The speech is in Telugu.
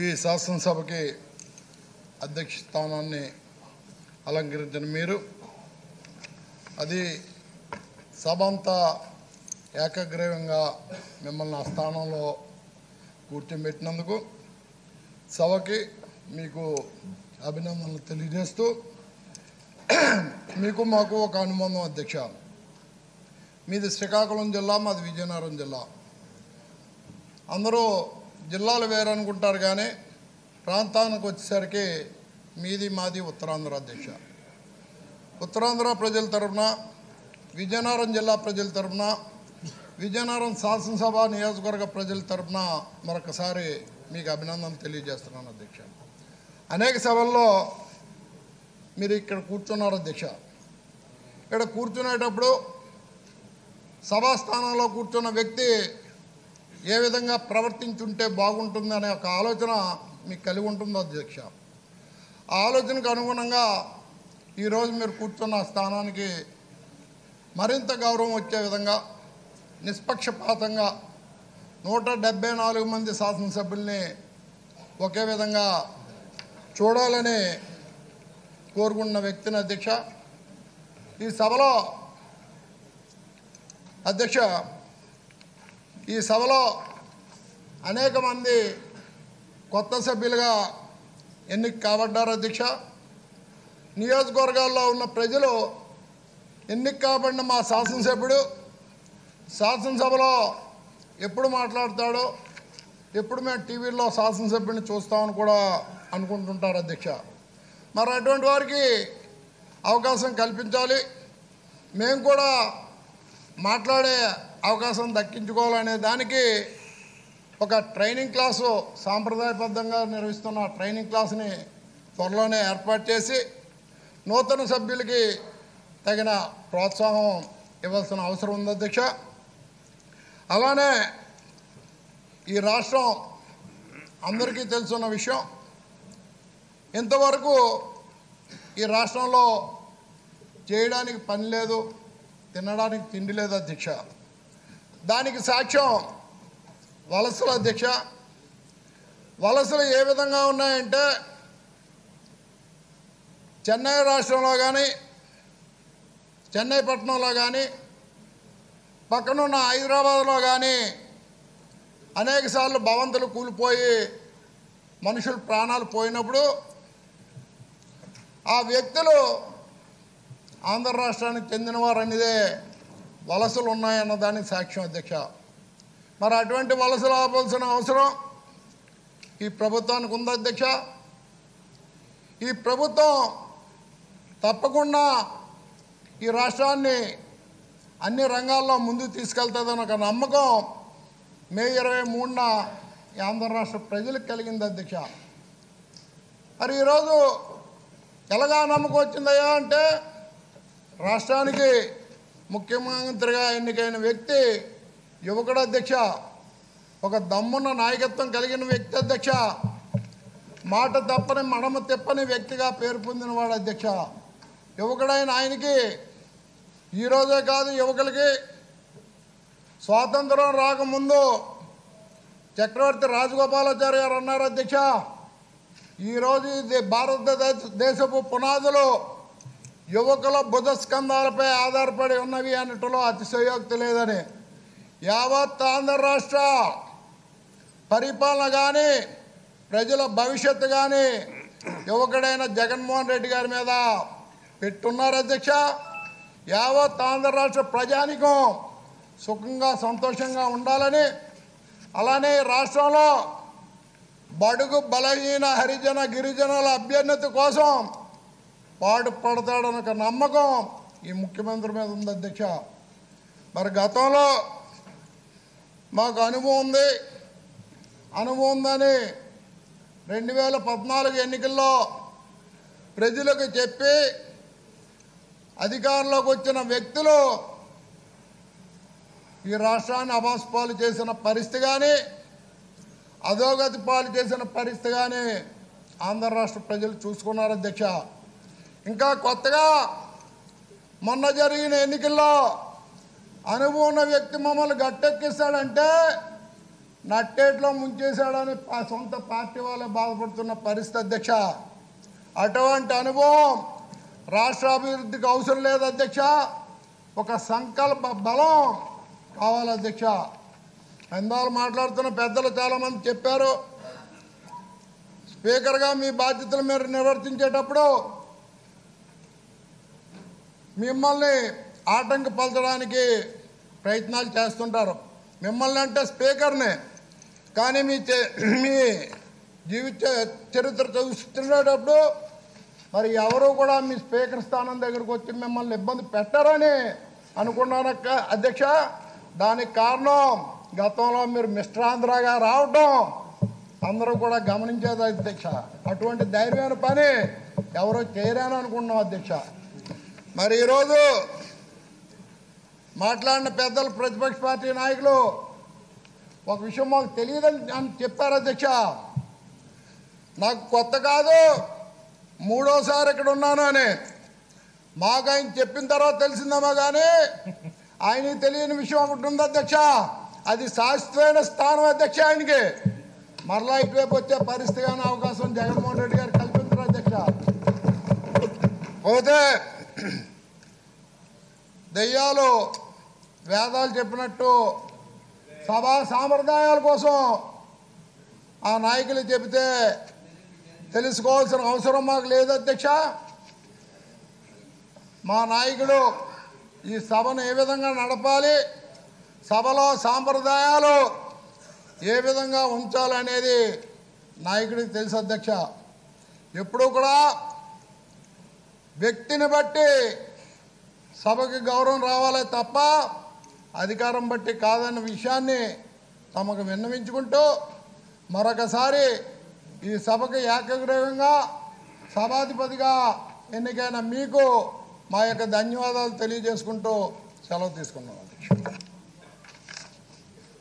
ఈ శాసనసభకి అధ్యక్ష స్థానాన్ని అలంకరించిన మీరు అది సభ అంతా ఏకగ్రీవంగా మిమ్మల్ని ఆ స్థానంలో కూర్చోబెట్టినందుకు సభకి మీకు అభినందనలు తెలియజేస్తూ మీకు మాకు ఒక అనుబంధం అధ్యక్ష. మీది శ్రీకాకుళం జిల్లా మాది విజయనగరం జిల్లా. అందరూ జిల్లాలు వేరు అనుకుంటారు కానీ ప్రాంతానికి వచ్చేసరికి మీది మాది ఉత్తరాంధ్ర అధ్యక్ష ఉత్తరాంధ్ర ప్రజల తరపున విజయనగరం జిల్లా ప్రజల తరపున విజయనగరం శాసనసభ నియోజకవర్గ ప్రజల తరపున మరొకసారి మీకు అభినందనలు తెలియజేస్తున్నాను అధ్యక్ష. అనేక సభల్లో మీరు ఇక్కడ కూర్చున్నారు అధ్యక్ష. ఇక్కడ కూర్చునేటప్పుడు సభా స్థానంలో కూర్చున్న వ్యక్తి ఏ విధంగా ప్రవర్తించుంటే బాగుంటుంది అనే ఒక ఆలోచన మీకు కలిగి ఉంటుంది అధ్యక్ష? ఆ ఆలోచనకు అనుగుణంగా ఈరోజు మీరు కూర్చున్న స్థానానికి మరింత గౌరవం వచ్చే విధంగా నిష్పక్షపాతంగా నూట డెబ్బై నాలుగు మంది శాసనసభ్యుల్ని ఒకే విధంగా చూడాలని కోరుకున్న వ్యక్తిని అధ్యక్ష. ఈ సభలో అధ్యక్ష ఈ సభలో అనేక మంది కొత్త సభ్యులుగా ఎన్నిక కాబడ్డారు అధ్యక్ష. నియోజకవర్గాల్లో ఉన్న ప్రజలు ఎన్నిక కాబడిన మా శాసనసభ్యుడు శాసనసభలో ఎప్పుడు మాట్లాడతాడో ఎప్పుడు మేము టీవీలో శాసనసభ్యుడిని చూస్తామని కూడా అనుకుంటుంటారు అధ్యక్ష. మరి అటువంటి వారికి అవకాశం కల్పించాలి. మేము కూడా మాట్లాడే అవకాశం దక్కించుకోవాలనే దానికి ఒక ట్రైనింగ్ క్లాసు సాంప్రదాయబద్ధంగా నిర్వహిస్తున్న ట్రైనింగ్ క్లాస్ని త్వరలోనే ఏర్పాటు చేసి నూతన సభ్యులకి తగిన ప్రోత్సాహం ఇవ్వాల్సిన అవసరం ఉంది అధ్యక్ష. అలానే ఈ రాష్ట్రం అందరికీ తెలుసున్న విషయం. ఇంతవరకు ఈ రాష్ట్రంలో చేయడానికి పని లేదు తినడానికి తిండి లేదు అధ్యక్ష. దానికి సాక్ష్యం వలసలు అధ్యక్ష వలసలు ఏ విధంగా ఉన్నాయంటే చెన్నై రాష్ట్రంలో కానీ చెన్నై పట్టణంలో కానీ పక్కనున్న హైదరాబాద్లో కానీ అనేకసార్లు భవంతులు కూలిపోయి మనుషులు ప్రాణాలు పోయినప్పుడు ఆ వ్యక్తులు ఆంధ్ర రాష్ట్రానికి చెందినవారు అనేదే వలసలు ఉన్నాయన్న దానికి సాక్ష్యం అధ్యక్ష. మరి అటువంటి వలసలు ఆపాల్సిన అవసరం ఈ ప్రభుత్వానికి ఉంది అధ్యక్ష? ఈ ప్రభుత్వం తప్పకుండా ఈ రాష్ట్రాన్ని అన్ని రంగాల్లో ముందుకు తీసుకెళ్తుందని ఒక నమ్మకం మే ఇరవై మూడున ఆంధ్ర రాష్ట్ర ప్రజలకు కలిగింది అధ్యక్ష. మరి ఈరోజు ఎలాగా నమ్మకం వచ్చిందయ్యా అంటే రాష్ట్రానికి ముఖ్యమంత్రిగా ఎన్నికైన వ్యక్తి యువకుడు అధ్యక్ష ఒక దమ్మున్న నాయకత్వం కలిగిన వ్యక్తి అధ్యక్ష మాట తప్పని మడమ తిప్పని వ్యక్తిగా పేరు పొందినవాడు అధ్యక్ష. యువకుడైన ఆయనకి ఈరోజే కాదు యువకులకి స్వాతంత్రం రాకముందు చక్రవర్తి రాజగోపాలాచారి గారు అన్నారు అధ్యక్ష. ఈరోజు ఇది భారతదేశ దేశపు పునాదులు యువకుల బుధస్కంధాలపై ఆధారపడి ఉన్నవి అన్నట్టులో అతిశయోక్తి లేదని. యావత్ ఆంధ్ర రాష్ట్ర పరిపాలన కానీ ప్రజల భవిష్యత్తు కానీ యువకుడైన జగన్మోహన్ రెడ్డి గారి మీద పెట్టున్నారు అధ్యక్ష. యావత్ ఆంధ్ర రాష్ట్ర ప్రజానికం సుఖంగా సంతోషంగా ఉండాలని. అలానే రాష్ట్రంలో బడుగు బలహీన హరిజన గిరిజనుల అభ్యున్నతి కోసం పాటుపడతాడని ఒక నమ్మకం ఈ ముఖ్యమంత్రి మీద ఉంది అధ్యక్ష. మరి గతంలో మాకు అనుభవం ఉంది. అనుభవం ఉందని రెండు వేల పద్నాలుగు ఎన్నికల్లో ప్రజలకు చెప్పి అధికారంలోకి వచ్చిన వ్యక్తులు ఈ రాష్ట్రాన్ని అభాస్పాలు చేసిన పరిస్థితి కానీ అధోగతి పాలు చేసిన పరిస్థితి కానీ ఆంధ్ర రాష్ట్ర ప్రజలు చూసుకున్నారు అధ్యక్ష. ఇంకా కొత్తగా మొన్న జరిగిన ఎన్నికల్లో అనుభవం ఉన్న వ్యక్తి మమ్మల్ని గట్టెక్కిస్తాడంటే నట్టేట్లో ముంచేశాడని ఆ సొంత పార్టీ వాళ్ళే బాధపడుతున్న పరిస్థితి అధ్యక్ష. అటువంటి అనుభవం రాష్ట్ర అభివృద్ధికి అవసరం లేదు అధ్యక్ష. ఒక సంకల్ప బలం కావాలి అధ్యక్ష. ఇందాలు మాట్లాడుతున్న పెద్దలు చాలామంది చెప్పారు. స్పీకర్గా మీ బాధ్యతలు మీరు నిర్వర్తించేటప్పుడు మిమ్మల్ని ఆటంకపరచడానికి ప్రయత్నాలు చేస్తుంటారు. మిమ్మల్ని అంటే స్పీకర్ని. కానీ మీ చే- మీ జీవిత చరిత్ర చూస్తున్నప్పుడు మరి ఎవరు కూడా మీ స్పీకర్ స్థానం దగ్గరకు వచ్చి మిమ్మల్ని ఇబ్బంది పెట్టరని అనుకున్నాను అధ్యక్ష? దానికి కారణం గతంలో మీరు మిస్టర్ ఆంధ్రాగా రావడం అందరూ కూడా గమనించేది అధ్యక్ష. అటువంటి ధైర్యమైన పని ఎవరో చేయరాని అనుకున్నాం అధ్యక్ష. మరి ఈరోజు మాట్లాడిన పెద్దలు ప్రతిపక్ష పార్టీ నాయకులు ఒక విషయం మాకు తెలియదని అని చెప్పారు అధ్యక్ష. నాకు కొత్త కాదు మూడోసారి ఇక్కడ ఉన్నాను అని. మాకు ఆయన చెప్పిన తర్వాత తెలిసిందమ్మా కానీ ఆయనకి తెలియని విషయం ఒకటి ఉంది అధ్యక్ష. అది శాశ్వతమైన స్థానం అధ్యక్ష ఆయనకి. మరలా ఇటువైపు వచ్చే పరిస్థితి కానీ అవకాశం జగన్మోహన్ రెడ్డి గారు కల్పించారు అధ్యక్ష. పోతే దెయ్యాలు వేదాలు చెప్పినట్టు సభా సాంప్రదాయాల కోసం ఆ నాయకులు చెబితే తెలుసుకోవాల్సిన అవసరం మాకు లేదు అధ్యక్ష. మా నాయకుడు ఈ సభను ఏ విధంగా నడపాలి సభలో సాంప్రదాయాలు ఏ విధంగా ఉంచాలనేది నాయకుడికి తెలుసు అధ్యక్ష. ఎప్పుడూ కూడా వ్యక్తిని బట్టి సభకి గౌరవం రావాలే తప్ప అధికారం బట్టి కాదన్న విషయాన్ని తమకు విన్నవించుకుంటూ మరొకసారి ఈ సభకు ఏకగ్రీవంగా సభాధిపతిగా ఎన్నికైన మీకు మా యొక్క ధన్యవాదాలు తెలియజేసుకుంటూ సెలవు తీసుకున్నాం అధ్యక్ష